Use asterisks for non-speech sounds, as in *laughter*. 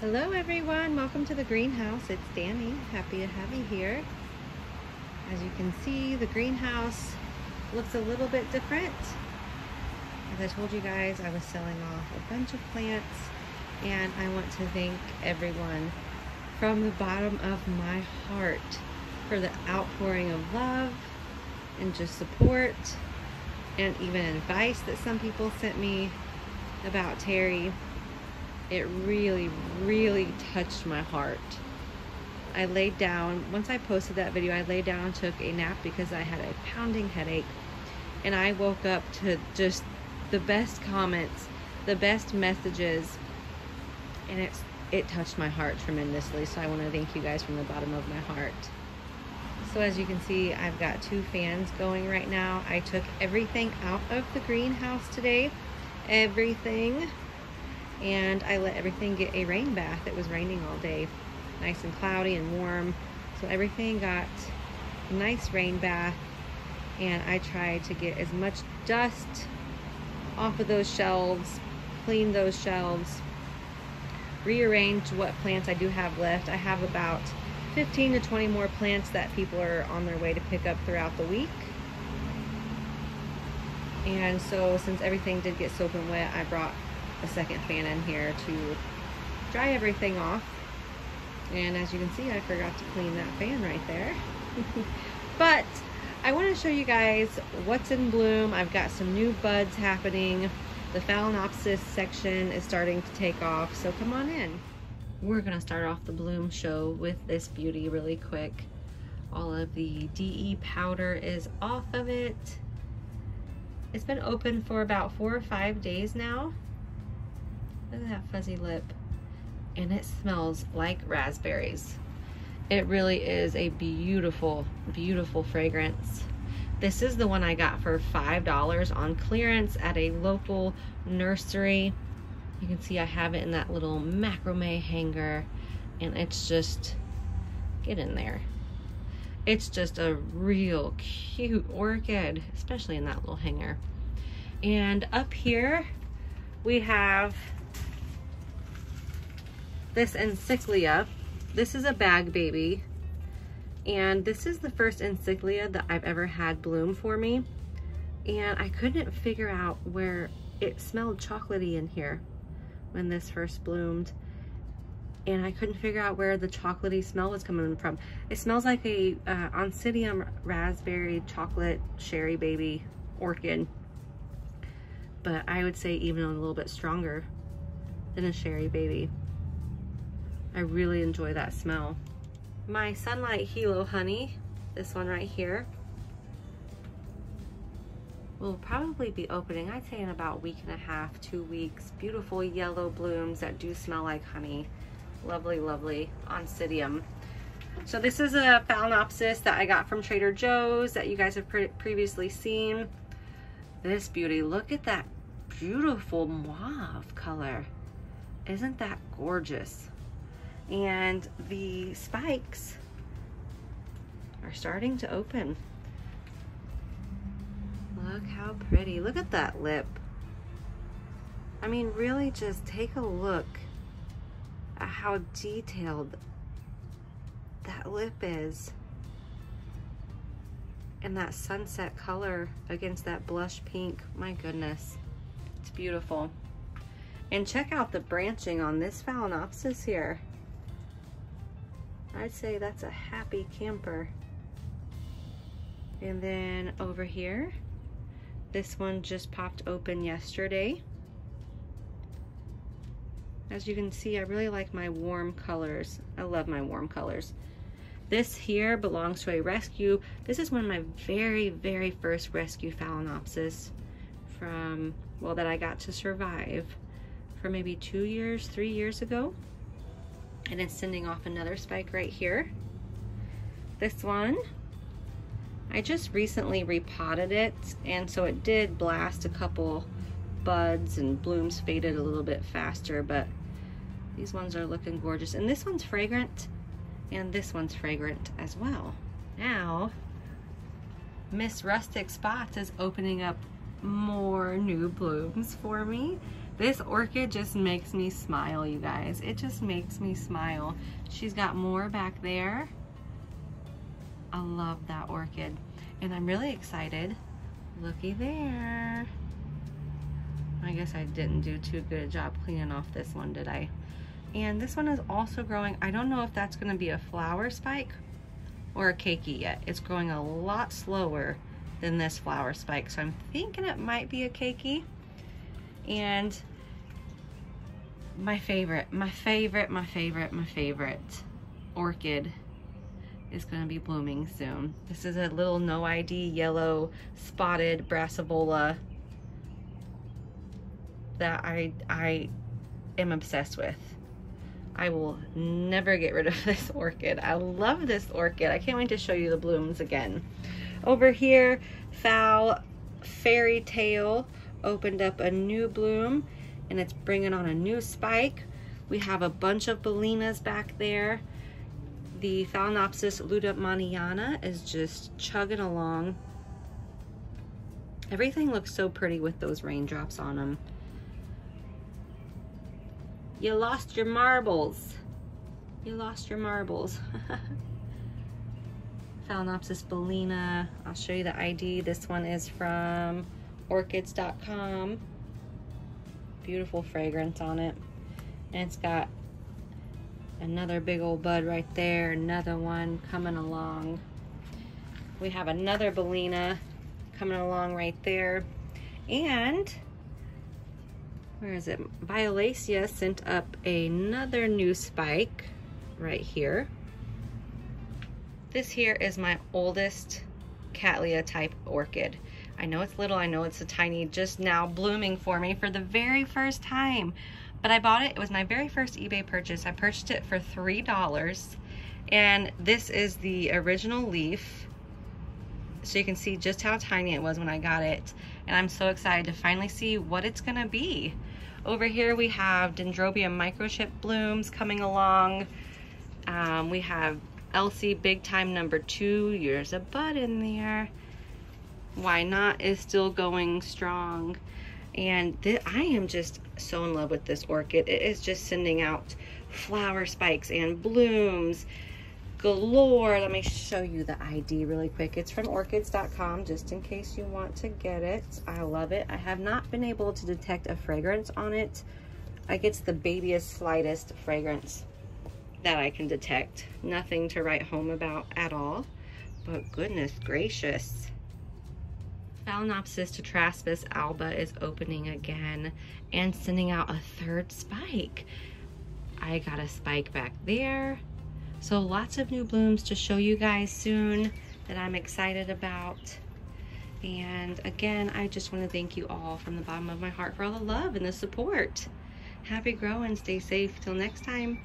Hello everyone, welcome to the greenhouse. It's Danni, happy to have you here. As you can see, the greenhouse looks a little bit different. As I told you guys, I was selling off a bunch of plants and I want to thank everyone from the bottom of my heart for the outpouring of love and just support and even advice that some people sent me about Terry it really, really touched my heart. I laid down, once I posted that video, I laid down and took a nap because I had a pounding headache. And I woke up to just the best comments, the best messages, and it's it touched my heart tremendously. So I want to thank you guys from the bottom of my heart. So as you can see, I've got two fans going right now. I took everything out of the greenhouse today. Everything and I let everything get a rain bath. It was raining all day, nice and cloudy and warm. So everything got a nice rain bath and I tried to get as much dust off of those shelves, clean those shelves, rearrange what plants I do have left. I have about 15 to 20 more plants that people are on their way to pick up throughout the week. And so since everything did get soaking wet, I brought a second fan in here to dry everything off. And as you can see, I forgot to clean that fan right there. *laughs* but I want to show you guys what's in bloom. I've got some new buds happening. The Phalaenopsis section is starting to take off, so come on in. We're going to start off the bloom show with this beauty really quick. All of the DE powder is off of it. It's been open for about four or five days now. Look at that fuzzy lip. And it smells like raspberries. It really is a beautiful, beautiful fragrance. This is the one I got for $5 on clearance at a local nursery. You can see I have it in that little macrame hanger and it's just, get in there. It's just a real cute orchid, especially in that little hanger. And up here we have this encyclia. This is a bag baby. And this is the first encyclia that I've ever had bloom for me. And I couldn't figure out where it smelled chocolatey in here when this first bloomed. And I couldn't figure out where the chocolatey smell was coming from. It smells like a uh, Oncidium raspberry chocolate Sharry Baby orchid. But I would say even a little bit stronger than a Sharry Baby. I really enjoy that smell. My Sunlight Hilo Honey, this one right here, will probably be opening, I'd say in about a week and a half, two weeks. Beautiful yellow blooms that do smell like honey. Lovely, lovely Oncidium. So this is a Phalaenopsis that I got from Trader Joe's that you guys have pre previously seen. This beauty, look at that beautiful mauve color. Isn't that gorgeous? And the spikes are starting to open. Look how pretty. Look at that lip. I mean, really just take a look at how detailed that lip is. And that sunset color against that blush pink. My goodness. It's beautiful. And check out the branching on this Phalaenopsis here. I'd say that's a happy camper. And then over here, this one just popped open yesterday. As you can see, I really like my warm colors. I love my warm colors. This here belongs to a rescue. This is one of my very, very first rescue Phalaenopsis from, well, that I got to survive for maybe two years, three years ago and it's sending off another spike right here. This one, I just recently repotted it and so it did blast a couple buds and blooms faded a little bit faster, but these ones are looking gorgeous. And this one's fragrant and this one's fragrant as well. Now, Miss Rustic Spots is opening up more new blooms for me. This orchid just makes me smile, you guys. It just makes me smile. She's got more back there. I love that orchid. And I'm really excited. Looky there. I guess I didn't do too good a job cleaning off this one, did I? And this one is also growing. I don't know if that's gonna be a flower spike or a keiki yet. It's growing a lot slower than this flower spike. So I'm thinking it might be a keiki. And my favorite, my favorite, my favorite, my favorite orchid is going to be blooming soon. This is a little no ID yellow spotted brassavola that I, I am obsessed with. I will never get rid of *laughs* this orchid. I love this orchid. I can't wait to show you the blooms again. Over here, Phal Fairy Tale opened up a new bloom and it's bringing on a new spike. We have a bunch of Bellinas back there. The Phalaenopsis lueddemanniana is just chugging along. Everything looks so pretty with those raindrops on them. You lost your marbles. You lost your marbles. *laughs* Phalaenopsis bellina. I'll show you the ID. This one is from orchids.com. Beautiful fragrance on it. And it's got another big old bud right there. Another one coming along. We have another bellina coming along right there. And where is it? Violacea sent up another new spike right here. This here is my oldest Cattleya type orchid. I know it's little, I know it's a tiny, just now blooming for me for the very first time. But I bought it, it was my very first eBay purchase. I purchased it for $3. And this is the original leaf. So you can see just how tiny it was when I got it. And I'm so excited to finally see what it's gonna be. Over here we have Dendrobium microchip blooms coming along. Um, we have Elsie big time number two. There's a bud in there. Why Not is still going strong. And I am just so in love with this orchid. It is just sending out flower spikes and blooms galore. Let me show you the ID really quick. It's from orchids.com just in case you want to get it. I love it. I have not been able to detect a fragrance on it. I get the babyest, slightest fragrance that I can detect. Nothing to write home about at all, but goodness gracious. Phalaenopsis tetraspis alba is opening again and sending out a third spike. I got a spike back there. So lots of new blooms to show you guys soon that I'm excited about. And again, I just want to thank you all from the bottom of my heart for all the love and the support. Happy growing, stay safe. Till next time.